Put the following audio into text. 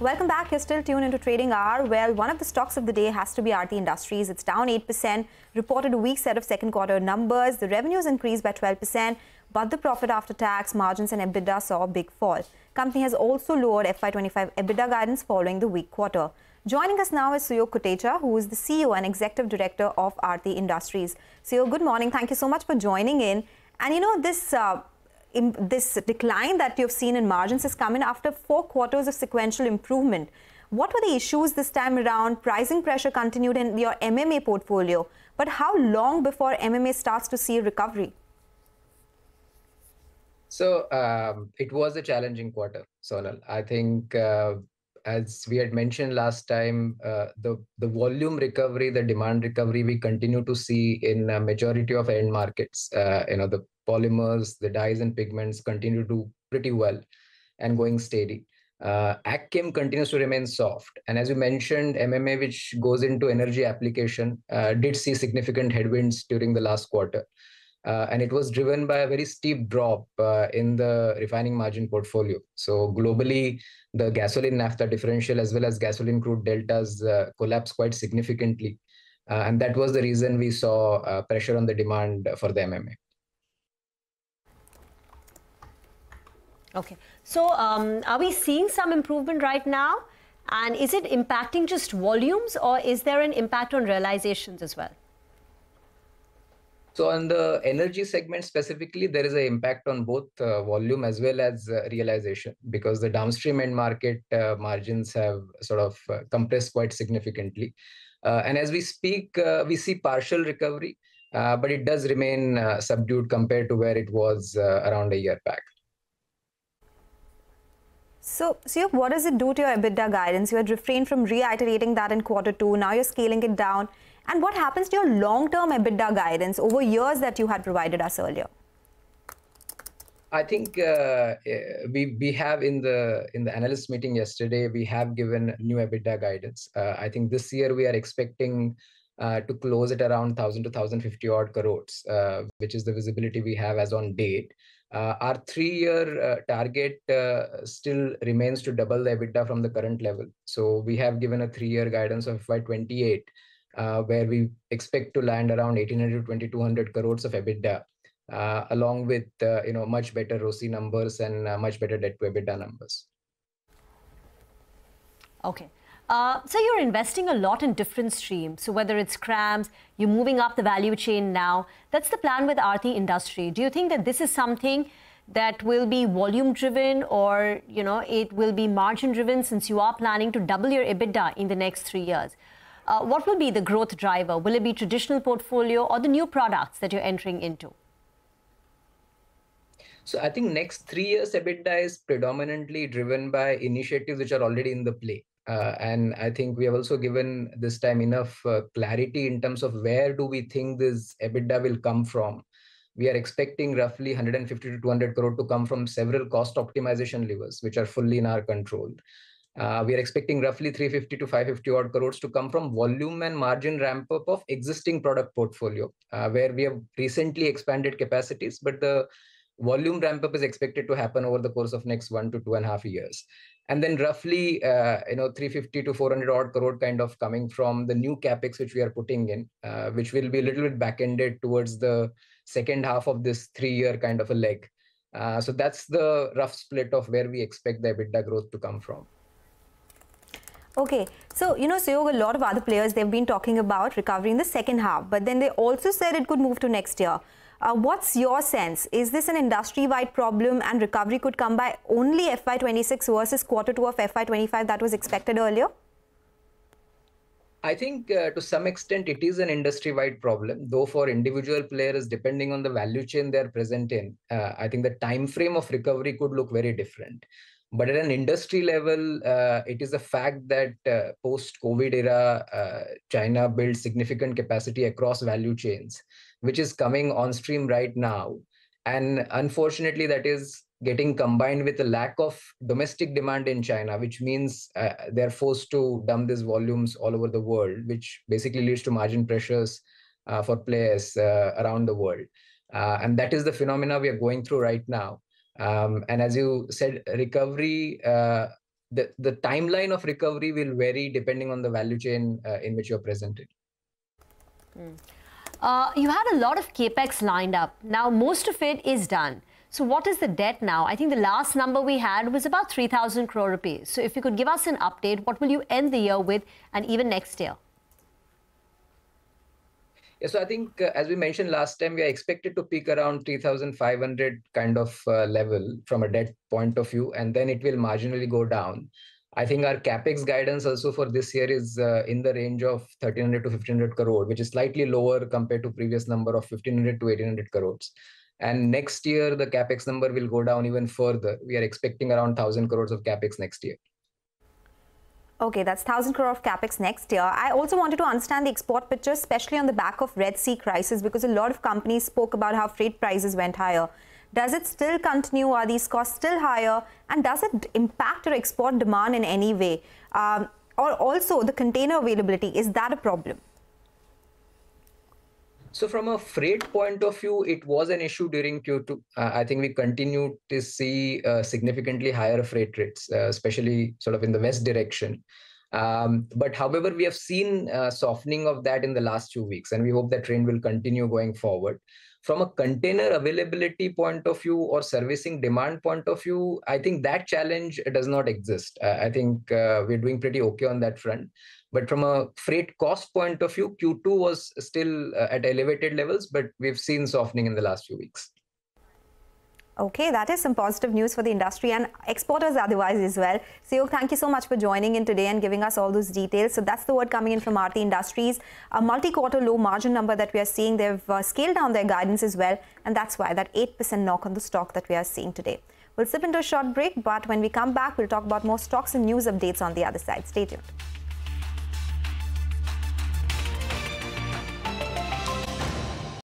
Welcome back. You're still tuned into Trading Hour. Well, one of the stocks of the day has to be Aarti Industries. It's down 8%, reported a weak set of second quarter numbers. The revenues increased by 12%, but the profit after tax, margins, and EBITDA saw a big fall. Company has also lowered FY25 EBITDA guidance following the weak quarter. Joining us now is Suyog Kotecha, who is the CEO and Executive Director of Aarti Industries. Suyog, good morning. Thank you so much for joining in. And you know, this uh, this decline that you've seen in margins has come in after four quarters of sequential improvement. What were the issues this time around? Pricing pressure continued in your MMA portfolio, but how long before MMA starts to see a recovery? So um, it was a challenging quarter, Sonal. I think, uh, as we had mentioned last time, uh, the the volume recovery, the demand recovery, we continue to see in a majority of end markets. Uh, you know, the polymers, the dyes and pigments continue to do pretty well and going steady. Uh, continues to remain soft. And as you mentioned, MMA, which goes into energy application, uh, did see significant headwinds during the last quarter. Uh, and it was driven by a very steep drop uh, in the refining margin portfolio. So globally, the gasoline naphtha differential as well as gasoline crude deltas uh, collapsed quite significantly. And that was the reason we saw pressure on the demand for the MMA. Okay. So um, are we seeing some improvement right now? And is it impacting just volumes or is there an impact on realizations as well? So on the energy segment specifically, there is an impact on both uh, volume as well as uh, realization because the downstream end market uh, margins have sort of uh, compressed quite significantly. Uh, and as we speak, uh, we see partial recovery, but it does remain subdued compared to where it was around a year back. So, so what does it do to your EBITDA guidance? You had refrained from reiterating that in quarter two. Now you're scaling it down. And what happens to your long-term EBITDA guidance over years that you had provided us earlier? I think uh, eh, we we have in the in the analyst meeting yesterday we have given new EBITDA guidance. Uh, I think this year we are expecting uh, to close at around 1000 to 1050 odd crores, uh, which is the visibility we have as on date. Uh, our three-year uh, target uh, still remains to double the EBITDA from the current level. So we have given a three-year guidance of FY28, Uh, where we expect to land around 1800 to 2200 crores of EBITDA, uh, along with uh, you know much better ROCE numbers and much better debt to EBITDA numbers. Okay. Uh, so you're investing a lot in different streams. So whether it's CRAMS, you're moving up the value chain now. That's the plan with Aarti Industry. Do you think that this is something that will be volume driven or you know it will be margin driven since you are planning to double your EBITDA in the next three years? Uh, what will be the growth driver? Will it be traditional portfolio or the new products that you're entering into? So I think next three years EBITDA is predominantly driven by initiatives which are already in the play. Uh, and I think we have also given this time enough uh, clarity in terms of where do we think this EBITDA will come from. We are expecting roughly 150 to 200 crore to come from several cost optimization levers, which are fully in our control. Uh, we are expecting roughly 350 to 550 odd crores to come from volume and margin ramp up of existing product portfolio, uh, where we have recently expanded capacities, but the volume ramp up is expected to happen over the course of next one to two and a half years. And then roughly uh, you know 350 to 400 odd crore kind of coming from the new capex which we are putting in which will be a little bit back ended towards the second half of this three year kind of a leg. So that's the rough split of where we expect the ebitda growth to come from Okay, so you know, Suyog, a lot of other players they've been talking about recovery in the second half, but then they also said it could move to next year. Uh, what's your sense? Is this an industry-wide problem and recovery could come by only FY26 versus quarter two of FY25 that was expected earlier? I think uh, to some extent it is an industry-wide problem, though for individual players, depending on the value chain they're present in, uh, I think the time frame of recovery could look very different. But at an industry level, uh, it is a fact that uh, post-COVID era, uh, China built significant capacity across value chains which is coming on stream right now. And unfortunately, that is getting combined with a lack of domestic demand in China, which means uh, they're forced to dump these volumes all over the world, which basically leads to margin pressures uh, for players uh, around the world. And that is the phenomena we are going through right now. Um, and as you said, recovery uh, the, the timeline of recovery will vary depending on the value chain uh, in which you're presented. Mm. Uh, you had a lot of capex lined up. Now, most of it is done. So, what is the debt now? I think the last number we had was about 3,000 crore rupees. So, if you could give us an update, what will you end the year with and even next year? Yeah, so I think uh, as we mentioned last time, we are expected to peak around 3,500 kind of uh, level from a debt point of view, and then it will marginally go down. I think our capex guidance also for this year is uh, in the range of 1300 to 1500 crore, which is slightly lower compared to previous number of 1500 to 1800 crores. And next year, the capex number will go down even further. We are expecting around 1000 crores of capex next year. Okay, that's 1,000 crore of capex next year. I also wanted to understand the export picture, especially on the back of Red Sea crisis, because a lot of companies spoke about how freight prices went higher. Does it still continue? Are these costs still higher? And does it impact your export demand in any way? Um, or also the container availability, is that a problem? So from a freight point of view, it was an issue during Q2. Uh, I think we continue to see uh, significantly higher freight rates, uh, especially sort of in the west direction. Um, but however, we have seen uh, softening of that in the last two weeks, and we hope that trend will continue going forward. From a container availability point of view or servicing demand point of view, I think that challenge does not exist. Uh, I think uh, we're doing pretty okay on that front. But from a freight cost point of view, Q2 was still uh, at elevated levels, but we've seen softening in the last few weeks. Okay, that is some positive news for the industry and exporters otherwise as well. Suyog, thank you so much for joining in today and giving us all those details. So that's the word coming in from Aarti Industries. A multi-quarter low margin number that we are seeing, they've uh, scaled down their guidance as well. And that's why that 8% knock on the stock that we are seeing today. We'll slip into a short break, but when we come back, we'll talk about more stocks and news updates on the other side. Stay tuned.